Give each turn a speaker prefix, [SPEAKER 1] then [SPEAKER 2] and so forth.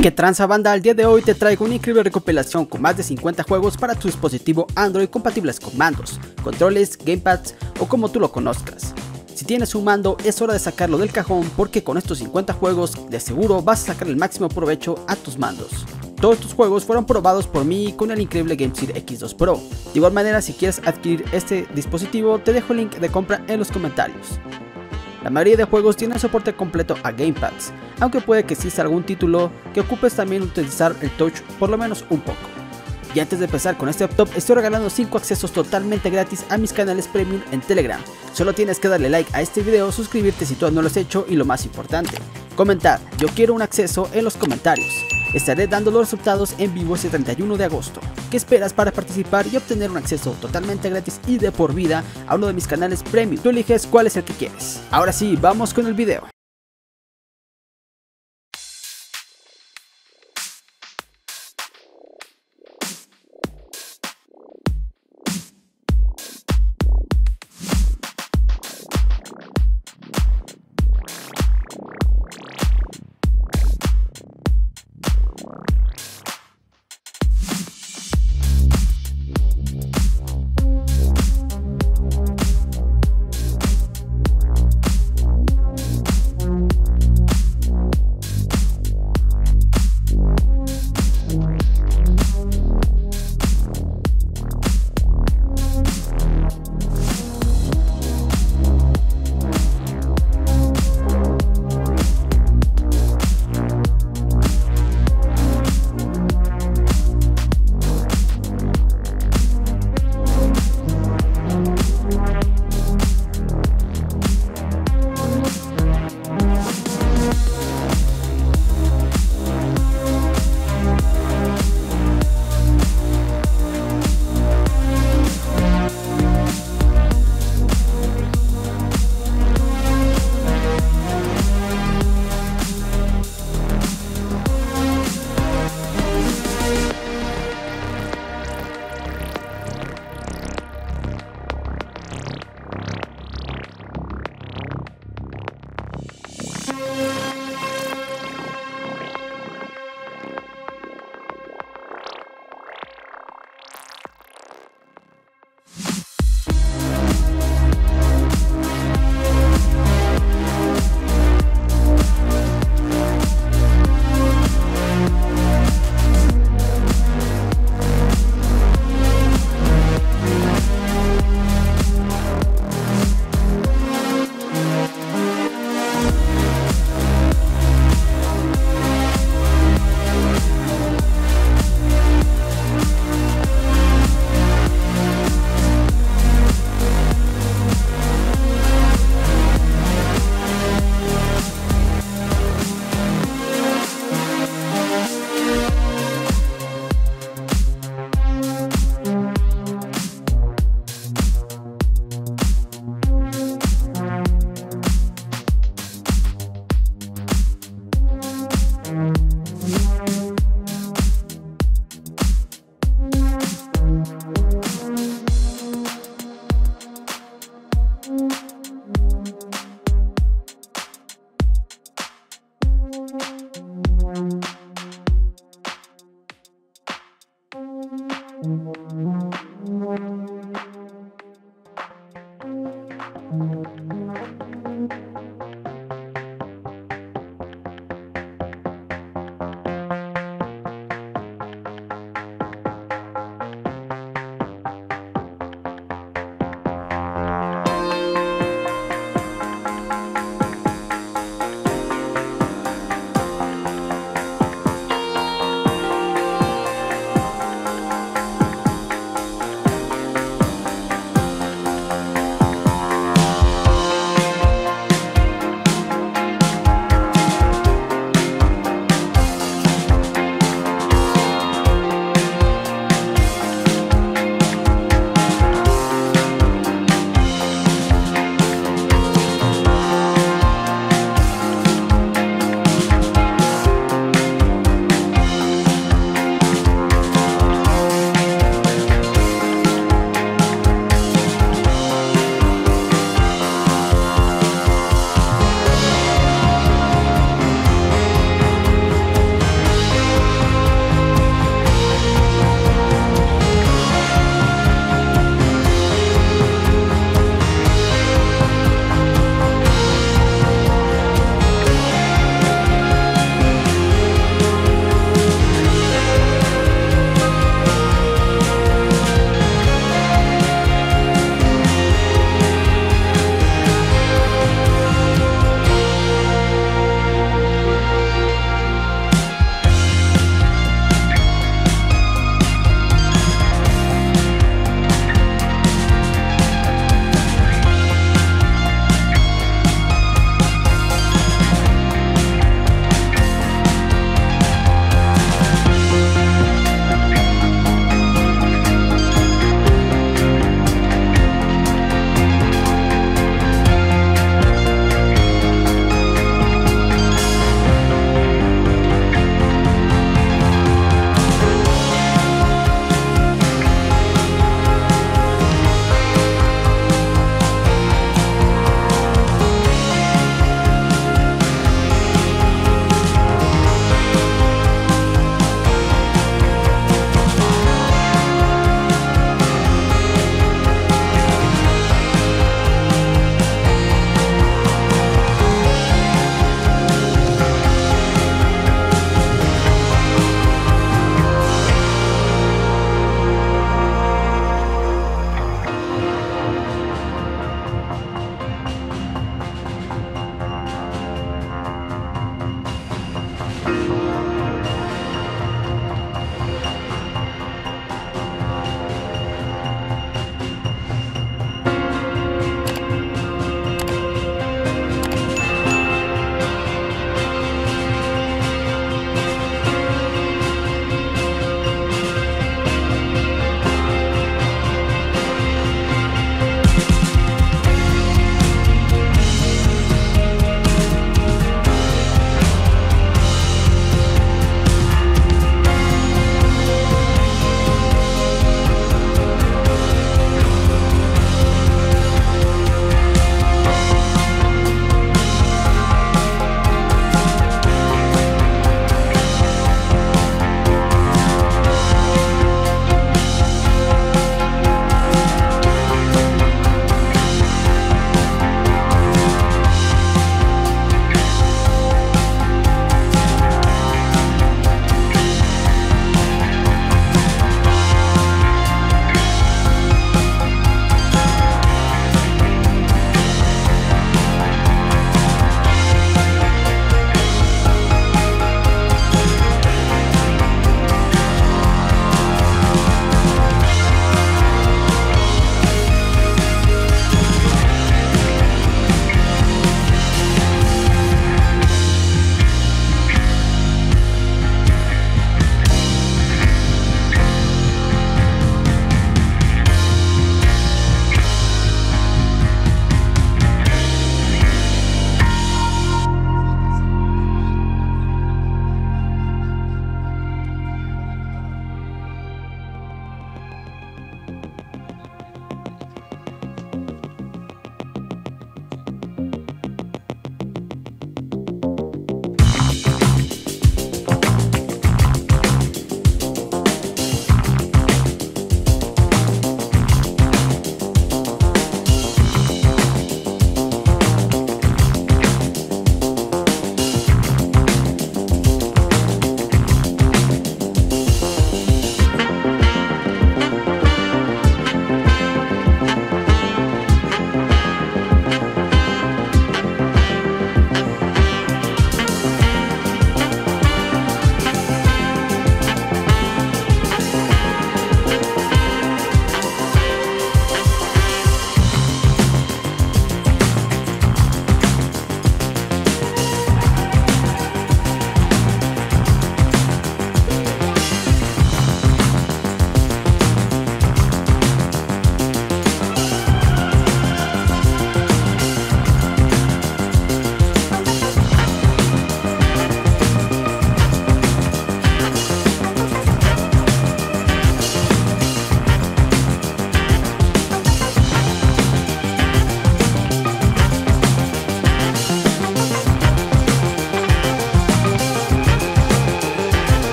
[SPEAKER 1] Que tranza banda, al día de hoy te traigo una increíble recopilación con más de 50 juegos para tu dispositivo Android compatibles con mandos, controles, gamepads o como tú lo conozcas. Si tienes un mando es hora de sacarlo del cajón porque con estos 50 juegos de seguro vas a sacar el máximo provecho a tus mandos. Todos estos juegos fueron probados por mí con el increíble GameSeed X2 Pro. De igual manera si quieres adquirir este dispositivo te dejo el link de compra en los comentarios. La mayoría de juegos tienen soporte completo a gamepads, aunque puede que exista algún título que ocupes también utilizar el touch por lo menos un poco. Y antes de empezar con este laptop estoy regalando 5 accesos totalmente gratis a mis canales premium en Telegram. Solo tienes que darle like a este video, suscribirte si todavía no lo has hecho y lo más importante, comentar yo quiero un acceso en los comentarios. Estaré dando los resultados en vivo ese 31 de agosto. ¿Qué esperas para participar y obtener un acceso totalmente gratis y de por vida a uno de mis canales premium? Tú eliges cuál es el que quieres. Ahora sí, vamos con el video.